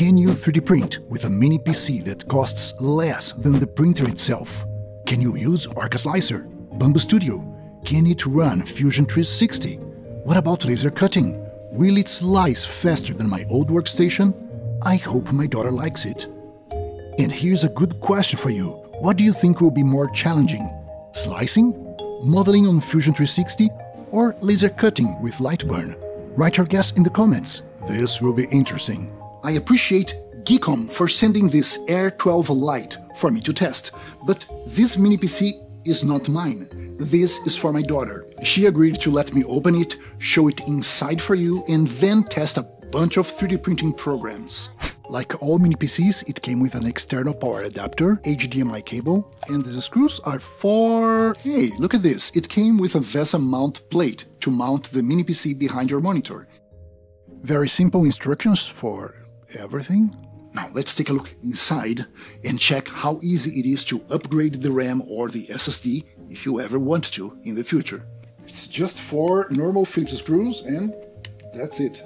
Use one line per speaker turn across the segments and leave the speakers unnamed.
Can you 3D print with a mini PC that costs less than the printer itself? Can you use Orca Slicer, Bambu Studio? Can it run Fusion 360? What about laser cutting? Will it slice faster than my old workstation? I hope my daughter likes it. And here's a good question for you. What do you think will be more challenging? Slicing? Modeling on Fusion 360? Or laser cutting with Lightburn? Write your guess in the comments. This will be interesting. I appreciate Geekom for sending this Air 12 Lite for me to test, but this mini PC is not mine. This is for my daughter. She agreed to let me open it, show it inside for you, and then test a bunch of 3D printing programs. Like all mini PCs, it came with an external power adapter, HDMI cable, and the screws are for... Hey, look at this! It came with a VESA mount plate to mount the mini PC behind your monitor. Very simple instructions for everything. Now let's take a look inside and check how easy it is to upgrade the RAM or the SSD if you ever want to in the future. It's just four normal Phillips screws and that's it.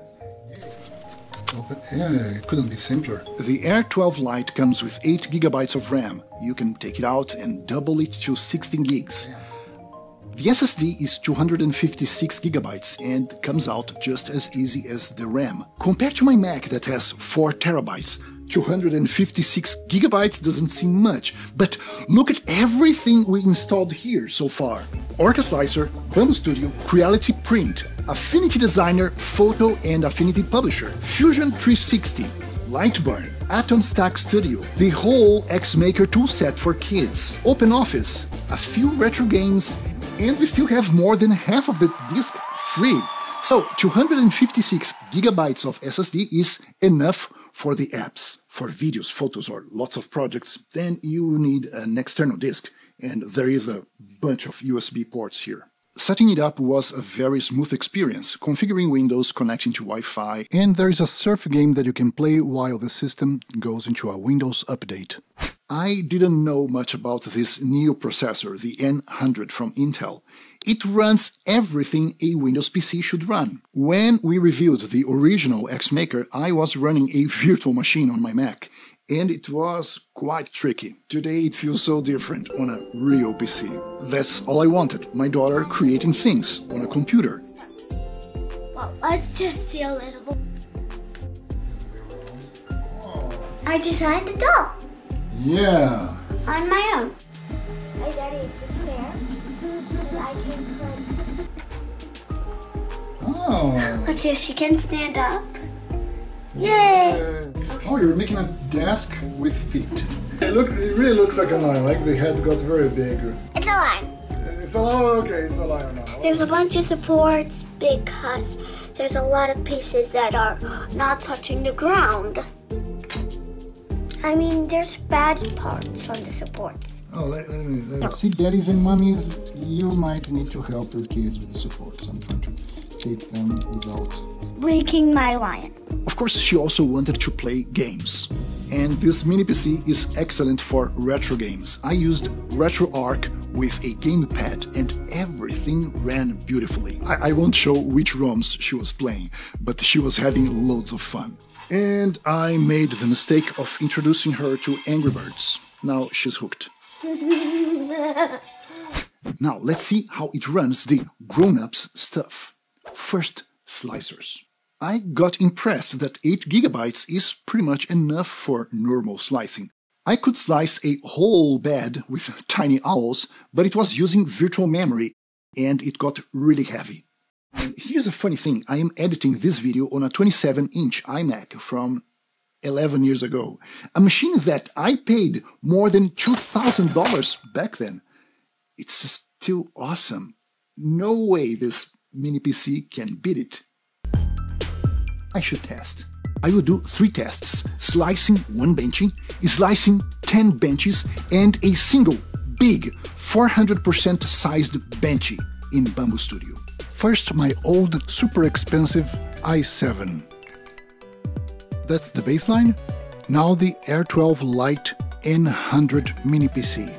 Open. Yeah, it couldn't be simpler. The Air 12 Lite comes with 8 gigabytes of RAM. You can take it out and double it to 16 gigs. The SSD is 256 gigabytes and comes out just as easy as the RAM. Compared to my Mac that has 4 terabytes, 256 gigabytes doesn't seem much, but look at everything we installed here so far. Orca Slicer, Bambu Studio, Creality Print, Affinity Designer, Photo and Affinity Publisher, Fusion 360, Lightburn, Atom Stack Studio, the whole XMaker toolset for kids, OpenOffice, a few retro games, and we still have more than half of the disk free. So 256 gigabytes of SSD is enough for the apps. For videos, photos, or lots of projects, then you need an external disk, and there is a bunch of USB ports here. Setting it up was a very smooth experience, configuring Windows, connecting to Wi-Fi, and there is a surf game that you can play while the system goes into a Windows update. I didn't know much about this new processor, the N100 from Intel. It runs everything a Windows PC should run. When we reviewed the original XMaker, I was running a virtual machine on my Mac, and it was quite tricky. Today it feels so different on a real PC. That's all I wanted, my daughter creating things on a computer.
Well, let's just see a little. I designed the doll
Yeah.
on my own. My daddy is this fair. I can put.
Oh.
Let's see if she can stand up. Yay!
Oh, you're making a desk with feet. It look, it really looks like a lion. Like the head got very big.
It's a lion.
It's a lion. Okay, it's a lion now.
There's a bunch of supports because there's a lot of pieces that are not touching the ground. I mean, there's bad parts on the supports.
Oh, let, let me let me see, daddies and mummies, you might need to help your kids with the supports. I'm trying to take them without.
Breaking my lion.
Of course, she also wanted to play games. And this mini PC is excellent for retro games. I used RetroArch with a gamepad and everything ran beautifully. I, I won't show which ROMs she was playing, but she was having loads of fun. And I made the mistake of introducing her to Angry Birds. Now she's hooked. Now let's see how it runs the grown-ups stuff. First, slicers. I got impressed that 8 gigabytes is pretty much enough for normal slicing. I could slice a whole bed with tiny owls, but it was using virtual memory and it got really heavy. And here's a funny thing I am editing this video on a 27 inch iMac from 11 years ago, a machine that I paid more than $2,000 back then. It's still awesome. No way this mini PC can beat it. I should test. I will do three tests slicing one benchy, slicing 10 benches, and a single big 400% sized benchy in Bambu Studio. First, my old super expensive i7. That's the baseline. Now the Air 12 Lite N100 mini PC.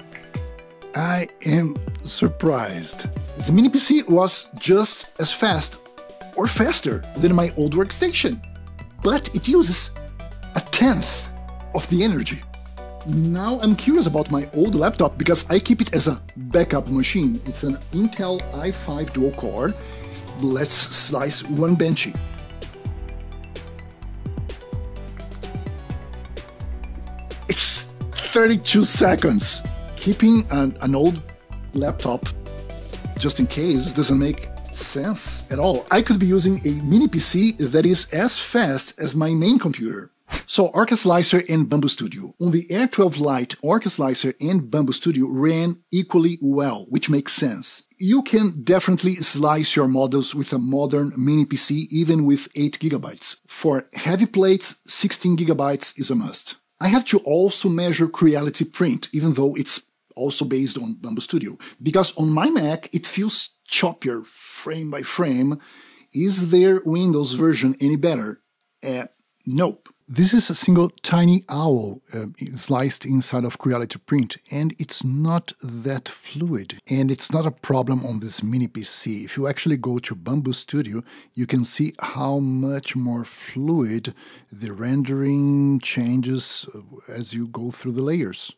I am surprised. The mini PC was just as fast or faster than my old workstation, but it uses a tenth of the energy. Now I'm curious about my old laptop because I keep it as a backup machine. It's an Intel i5 dual core. Let's slice one benchy. It's 32 seconds. Keeping an, an old laptop just in case doesn't make sense at all. I could be using a mini PC that is as fast as my main computer. So Orca Slicer and Bambu Studio. On the Air 12 Lite, Orca Slicer and Bambu Studio ran equally well, which makes sense. You can definitely slice your models with a modern mini PC even with 8GB. For heavy plates, 16GB is a must. I have to also measure Creality Print, even though it's also based on Bambu Studio, because on my Mac it feels choppier frame by frame. Is their Windows version any better? Uh, nope. This is a single tiny owl uh, sliced inside of Creality Print, and it's not that fluid. And it's not a problem on this mini PC. If you actually go to Bambu Studio, you can see how much more fluid the rendering changes uh, as you go through the layers.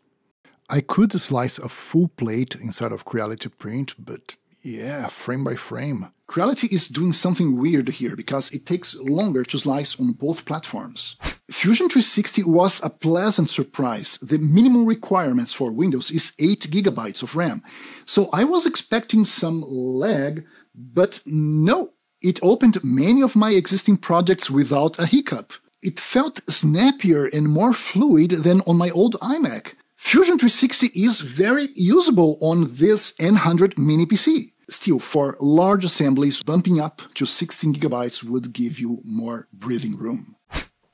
I could slice a full plate inside of Creality Print, but yeah, frame by frame. Creality is doing something weird here because it takes longer to slice on both platforms. Fusion 360 was a pleasant surprise. The minimum requirements for Windows is 8 gigabytes of RAM. So I was expecting some lag, but no, it opened many of my existing projects without a hiccup. It felt snappier and more fluid than on my old iMac. Fusion 360 is very usable on this N100 mini PC. Still, for large assemblies, bumping up to 16 gigabytes would give you more breathing room.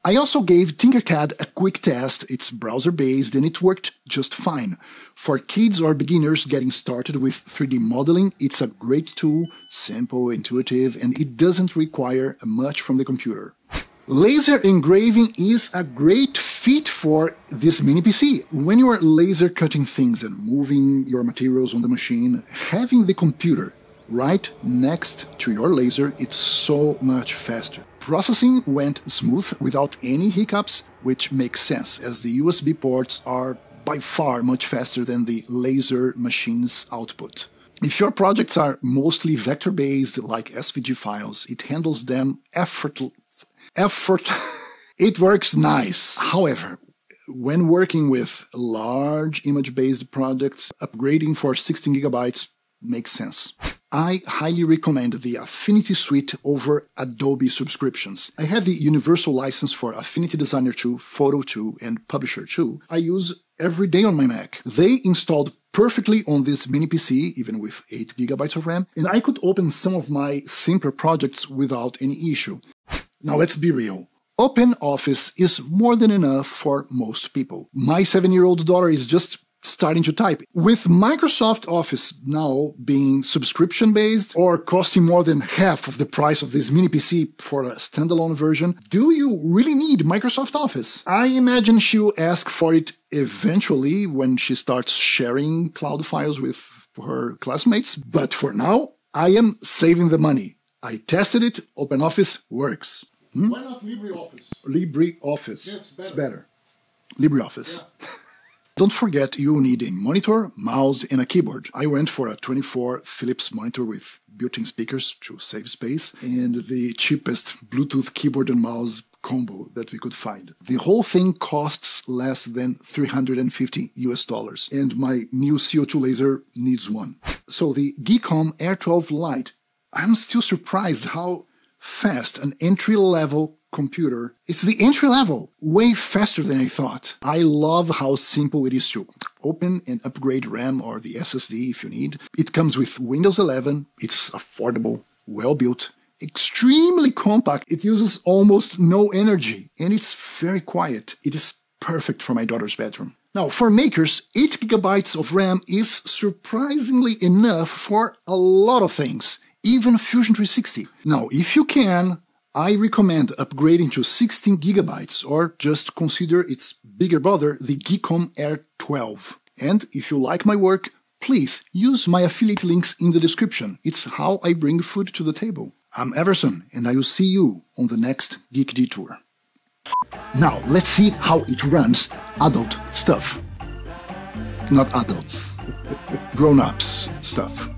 I also gave Tinkercad a quick test. It's browser based and it worked just fine. For kids or beginners getting started with 3D modeling, it's a great tool, simple, intuitive, and it doesn't require much from the computer. Laser engraving is a great fit for this mini PC. When you are laser cutting things and moving your materials on the machine, having the computer right next to your laser, it's so much faster. Processing went smooth without any hiccups, which makes sense as the USB ports are by far much faster than the laser machine's output. If your projects are mostly vector based like SVG files, it handles them effortlessly effort. it works nice. However, when working with large image based projects, upgrading for 16 gigabytes makes sense. I highly recommend the Affinity Suite over Adobe subscriptions. I have the universal license for Affinity Designer 2, Photo 2, and Publisher 2. I use every day on my Mac. They installed perfectly on this mini PC, even with 8 gigabytes of RAM, and I could open some of my simpler projects without any issue. Now let's be real. Open Office is more than enough for most people. My seven year old daughter is just starting to type. With Microsoft Office now being subscription based or costing more than half of the price of this mini PC for a standalone version, do you really need Microsoft Office? I imagine she'll ask for it eventually when she starts sharing cloud files with her classmates, but for now, I am saving the money. I tested it, OpenOffice works.
Hmm? Why not LibreOffice?
LibreOffice.
Yeah, it's better.
It's better. LibreOffice.
Yeah.
Don't forget you need a monitor, mouse, and a keyboard. I went for a 24 Philips monitor with built-in speakers to save space and the cheapest Bluetooth keyboard and mouse combo that we could find. The whole thing costs less than 350 US dollars and my new CO2 laser needs one. So the Geekom Air 12 Lite, I'm still surprised how fast an entry level computer. It's the entry level, way faster than I thought. I love how simple it is to open and upgrade RAM or the SSD if you need. It comes with Windows 11, it's affordable, well built, extremely compact. It uses almost no energy and it's very quiet. It is perfect for my daughter's bedroom. Now, for makers, 8 gigabytes of RAM is surprisingly enough for a lot of things even Fusion 360. Now, if you can, I recommend upgrading to 16 gigabytes or just consider its bigger brother, the Geekom Air 12. And if you like my work, please use my affiliate links in the description. It's how I bring food to the table. I'm Everson, and I will see you on the next Geek Detour. Now, let's see how it runs adult stuff. Not adults, grown ups stuff.